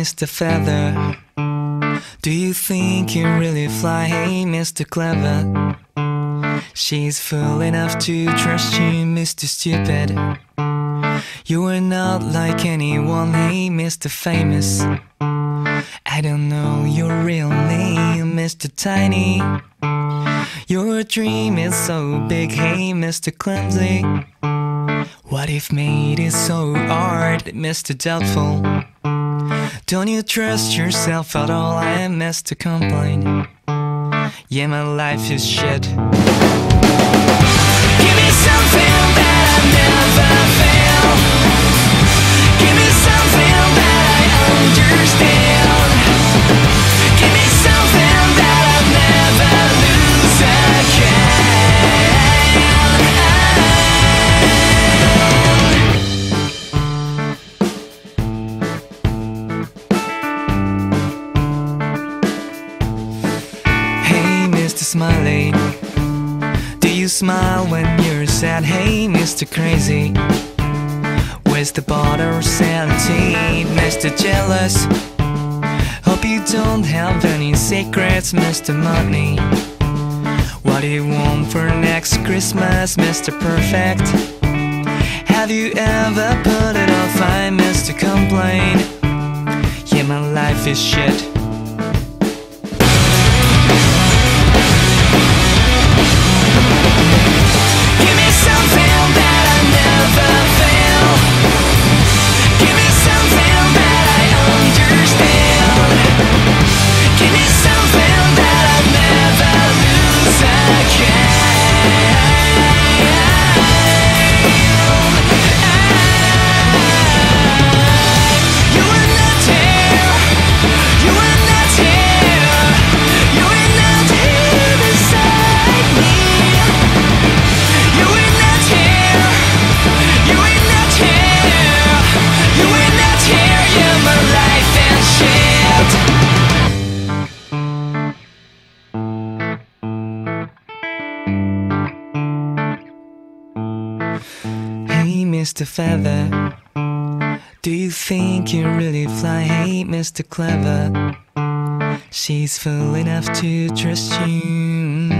Mr. Feather. Do you think you really fly? Hey, Mr. Clever. She's fool enough to trust you, Mr. Stupid. You are not like anyone, hey, Mr. Famous. I don't know your real name, Mr. Tiny. Your dream is so big, hey, Mr. Clumsy. What if made is so hard, Mr. Doubtful? Don't you trust yourself at all? I am Mr. Complain. Yeah, my life is shit. Smiley. Do you smile when you're sad? Hey, Mr. Crazy. Where's the bottle of sanity? Mr. Jealous. Hope you don't have any secrets, Mr. Money. What do you want for next Christmas, Mr. Perfect? Have you ever put it off? I Mr. Complain. Yeah, my life is shit. Hey, Mr. Feather. Do you think you really fly? Hey, Mr. Clever. She's fool enough to trust you.